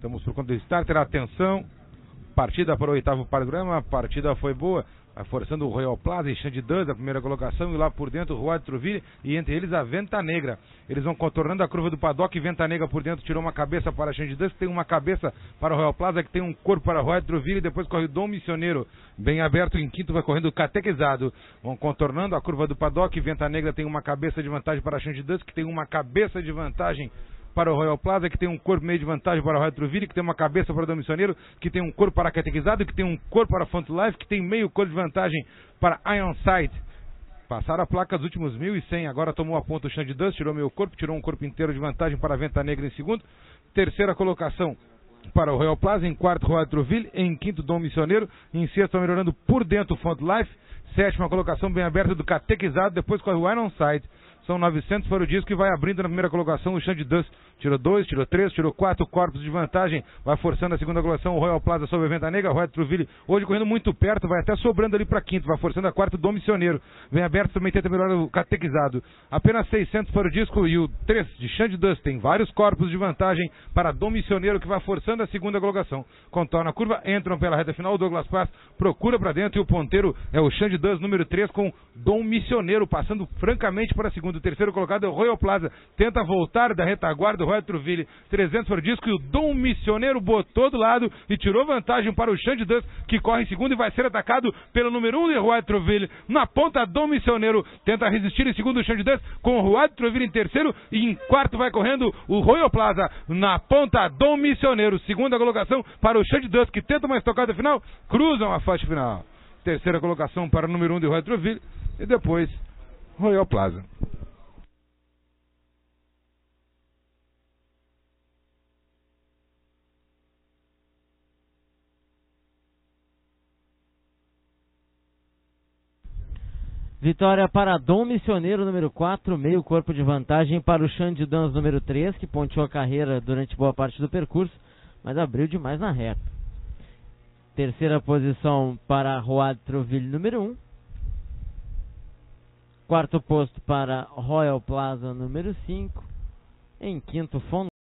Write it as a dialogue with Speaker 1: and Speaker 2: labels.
Speaker 1: Estamos por conta do starter, atenção. Partida para o oitavo programa, a partida foi boa. Forçando o Royal Plaza e Xande Duz, a primeira colocação, e lá por dentro o Rua de Truville e entre eles a Venta Negra. Eles vão contornando a curva do paddock Venta Negra por dentro tirou uma cabeça para Xande Duz, que tem uma cabeça para o Royal Plaza, que tem um corpo para o Rua de Truville e depois corre o Dom Missioneiro, bem aberto em quinto, vai correndo Catequizado. Vão contornando a curva do paddock, Venta Negra tem uma cabeça de vantagem para Xande Duz, que tem uma cabeça de vantagem para o Royal Plaza, que tem um corpo meio de vantagem para o Royal Truville, que tem uma cabeça para o Missioneiro, que tem um corpo para Catequizado, que tem um corpo para Font Life, que tem meio corpo de vantagem para Ironside. Passaram a placa dos últimos 1.100, agora tomou a ponta o Xande Dust, tirou meio corpo, tirou um corpo inteiro de vantagem para a Venta Negra em segundo. Terceira colocação para o Royal Plaza, em quarto Royal Truville, em quinto Dom Missioneiro, em sexto melhorando por dentro o Font Life, sétima colocação bem aberta do Catequizado, depois corre o Ironside. São 900 para o disco e vai abrindo na primeira colocação o Xande Dust. Tirou dois, tirou três, tirou quatro corpos de vantagem. Vai forçando a segunda colocação o Royal Plaza sobre a Venta Negra. Royal Truville hoje correndo muito perto, vai até sobrando ali para quinto. Vai forçando a quarta o Dom Missioneiro. Vem aberto também tenta melhorar o catequizado. Apenas 600 para o disco e o 3 de Xande Dust. Tem vários corpos de vantagem para Dom Missioneiro que vai forçando a segunda colocação. Contorna a curva, entram pela reta final. O Douglas Paz procura para dentro e o ponteiro é o Xande Dust número 3 com Dom Missioneiro passando francamente para a segunda. O terceiro colocado é o Royal Plaza. Tenta voltar da retaguarda o Royal Truville. 300 para o disco e o Dom Missioneiro botou do lado e tirou vantagem para o Xande Dust, que corre em segundo e vai ser atacado pelo número 1 um de Royal Truville. Na ponta, Dom Missioneiro tenta resistir em segundo o Xande Dust, com o Royal Truville em terceiro e em quarto vai correndo o Royal Plaza. Na ponta, Dom Missioneiro. Segunda colocação para o Xande Dust, que tenta uma estocada final, cruzam a faixa final. Terceira colocação para o número 1 um de Royal Truville e depois Royal Plaza.
Speaker 2: Vitória para Dom Missioneiro, número 4, meio corpo de vantagem para o Xande Dans, número 3, que ponteou a carreira durante boa parte do percurso, mas abriu demais na reta. Terceira posição para Road Troville, número 1. Quarto posto para Royal Plaza, número 5. Em quinto, Fond